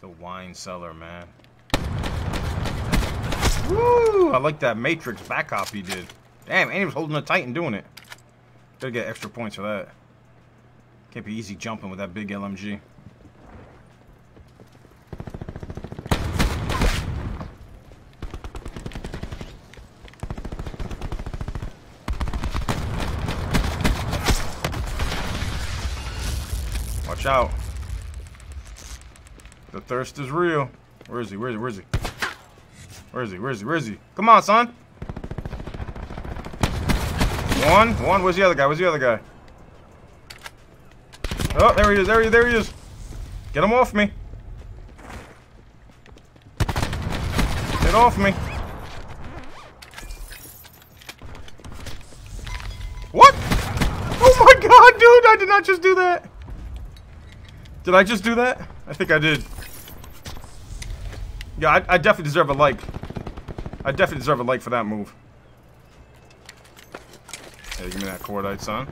The wine cellar, man. Woo! I like that Matrix back hop he did. Damn, and he was holding it tight and doing it. Gotta get extra points for that. Can't be easy jumping with that big LMG. Watch out. The thirst is real. Where is he? Where is he? Where is he? Where is he? Where is he? Where is he? Come on, son. One. One. Where's the other guy? Where's the other guy? Oh, there he is. There he is. There he is. Get him off me. Get off me. What? Oh my god, dude! I did not just do that. Did I just do that? I think I did. Yeah, I, I definitely deserve a like. I definitely deserve a like for that move. Hey, give me that cordite, son.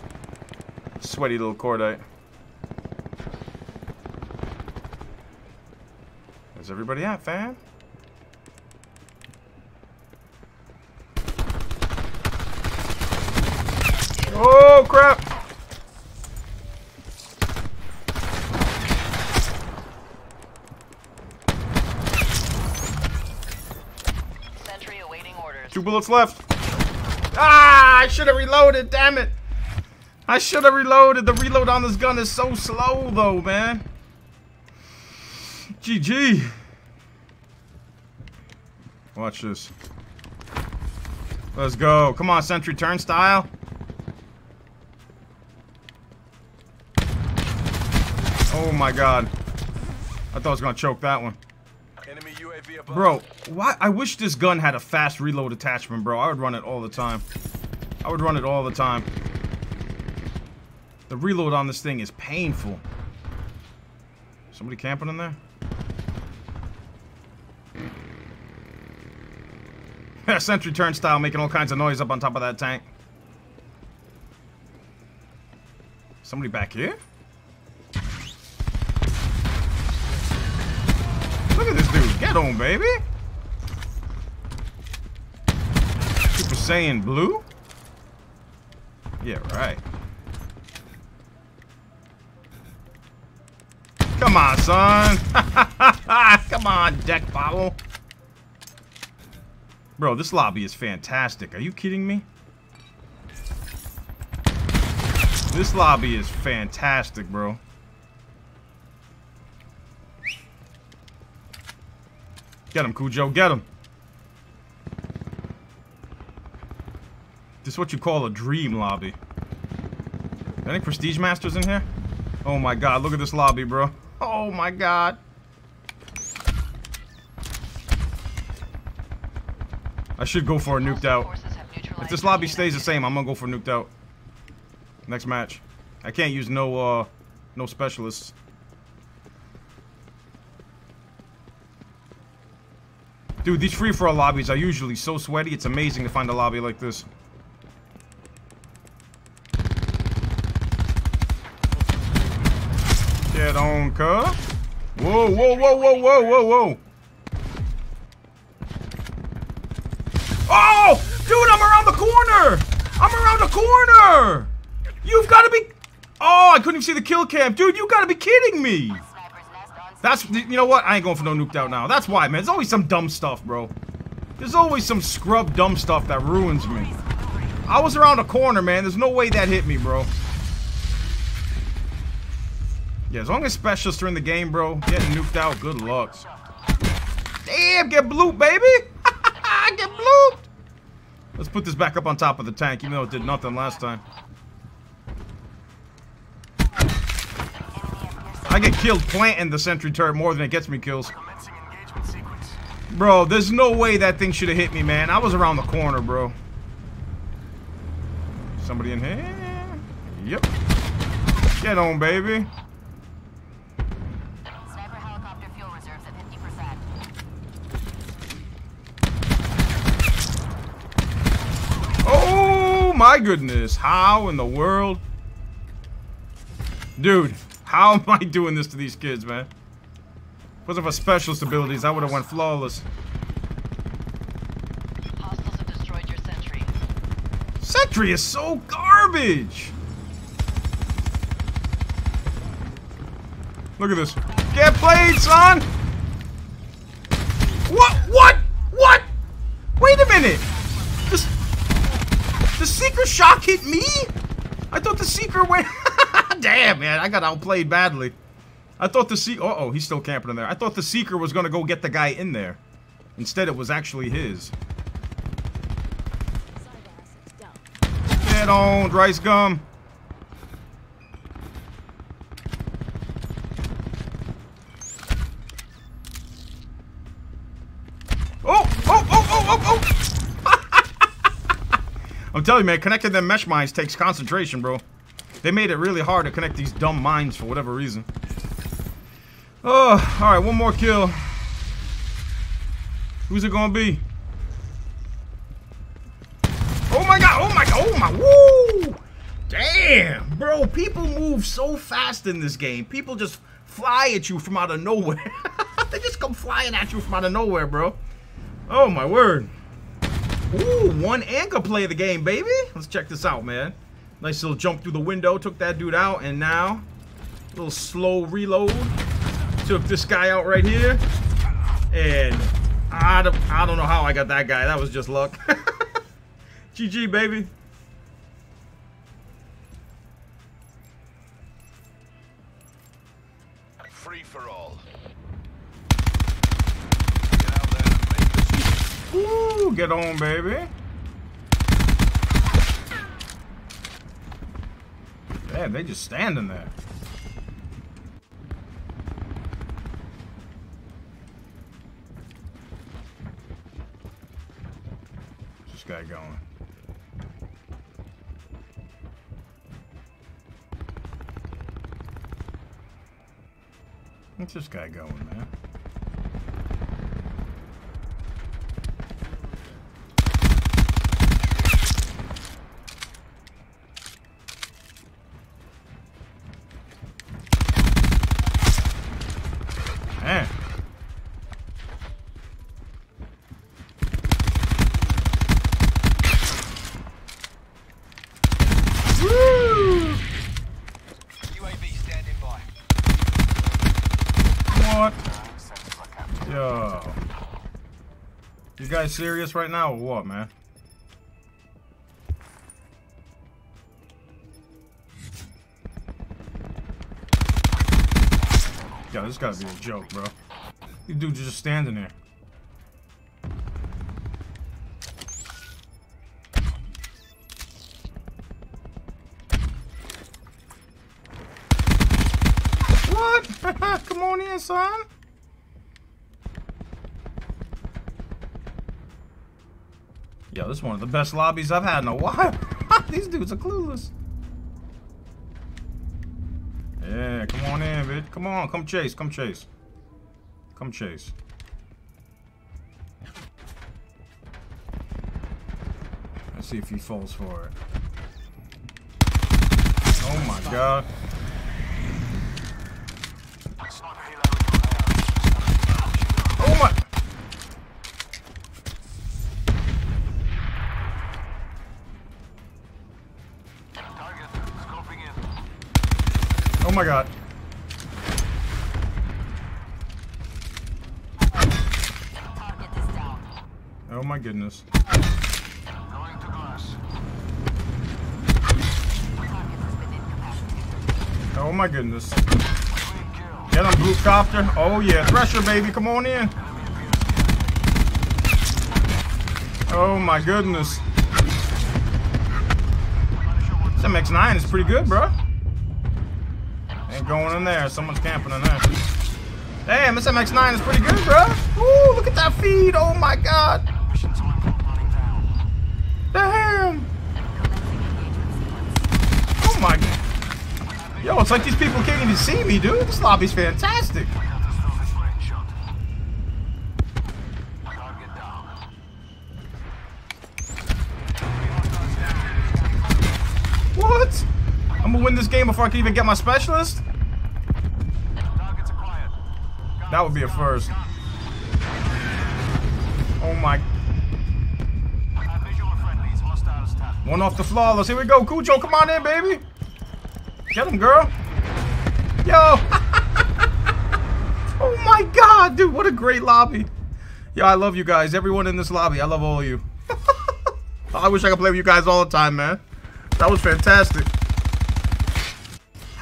Sweaty little cordite. Where's everybody at, fam? Oh, crap! Bullets left. Ah, I should have reloaded, damn it. I should have reloaded. The reload on this gun is so slow, though, man. GG. Watch this. Let's go. Come on, Sentry Turnstile. Oh my god. I thought I was gonna choke that one. Bro, why? I wish this gun had a fast reload attachment, bro. I would run it all the time. I would run it all the time. The reload on this thing is painful. Somebody camping in there? Sentry turnstile making all kinds of noise up on top of that tank. Somebody back here? Get on, baby. Super Saiyan Blue? Yeah, right. Come on, son. Come on, deck bottle. Bro, this lobby is fantastic. Are you kidding me? This lobby is fantastic, bro. Get him, Cujo. Get him. This is what you call a dream lobby. Any Prestige Masters in here? Oh my god, look at this lobby, bro. Oh my god. I should go for a nuked out. If this lobby stays the same, I'm gonna go for nuked out. Next match. I can't use no, uh, no specialists. Dude, these free-for-all lobbies are usually so sweaty, it's amazing to find a lobby like this. Get on, cuz. Whoa, whoa, whoa, whoa, whoa, whoa, whoa. Oh! Dude, I'm around the corner! I'm around the corner! You've got to be... Oh, I couldn't even see the kill cam. Dude, you got to be kidding me! That's... You know what? I ain't going for no nuked out now. That's why, man. There's always some dumb stuff, bro. There's always some scrub dumb stuff that ruins me. I was around the corner, man. There's no way that hit me, bro. Yeah, as long as specialists are in the game, bro, getting nuked out, good luck. Damn, get blooped, baby! get blooped! Let's put this back up on top of the tank, even though it did nothing last time. I get killed planting the sentry turret more than it gets me kills. Commencing engagement sequence. Bro, there's no way that thing should have hit me, man. I was around the corner, bro. Somebody in here? Yep. Get on, baby. Sniper helicopter fuel reserves at 50%. Oh my goodness. How in the world? Dude, how am I doing this to these kids, man? wasn't for specialist abilities, I would have went flawless. Hostiles have destroyed your sentry. Sentry is so garbage. Look at this. Get played, son. What? What? What? Wait a minute. This, the seeker shock hit me? I thought the seeker went. Damn, man. I got outplayed badly. I thought the seeker. Uh oh, he's still camping in there. I thought the seeker was gonna go get the guy in there. Instead, it was actually his. Get on, rice gum. Oh, oh, oh, oh, oh, oh! I'm telling you, man, connecting them mesh mines takes concentration, bro. They made it really hard to connect these dumb mines for whatever reason. Oh, alright, one more kill. Who's it gonna be? Oh my god, oh my god, oh my, woo! Damn, bro, people move so fast in this game. People just fly at you from out of nowhere. they just come flying at you from out of nowhere, bro. Oh my word. Ooh, one anchor play the game, baby. Let's check this out, man. Nice little jump through the window, took that dude out, and now, a little slow reload. Took this guy out right here. And I don't, I don't know how I got that guy. That was just luck. GG, baby. Free for all. Get out there and make Ooh, get on, baby. Man, they just standing there. This guy going. What's this guy going, man? Man. Woo! UAV standing by. What? Yo. You guys serious right now or what, man? Yo, this gotta be a joke, bro. You dudes just standing there. What? Come on in, son. This is one of the best lobbies I've had in a while. These dudes are clueless. Yeah, come on in, bitch. Come on, come chase, come chase. Come chase. Let's see if he falls for it. Oh my god. My god. Oh my goodness. Oh my goodness. Get him, blue copter. Oh yeah, Thresher baby, come on in. Oh my goodness. This MX9 is pretty good, bro. Going in there. Someone's camping in there. Damn, this MX9 is pretty good, bro. Ooh, look at that feed. Oh my god. Damn. Oh my god. Yo, it's like these people can't even see me, dude. This lobby's fantastic. What? I'm gonna win this game before I can even get my specialist? That would be a first. Oh my. One off the flawless. Here we go. Cujo, come on in, baby. Get him, girl. Yo. oh my god, dude. What a great lobby. Yo, I love you guys. Everyone in this lobby. I love all of you. I wish I could play with you guys all the time, man. That was fantastic.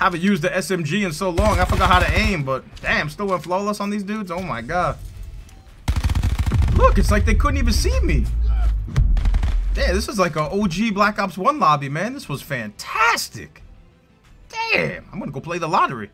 I haven't used the SMG in so long. I forgot how to aim, but damn, still went flawless on these dudes. Oh my god. Look, it's like they couldn't even see me. Damn, this is like a OG Black Ops 1 lobby, man. This was fantastic. Damn, I'm gonna go play the lottery.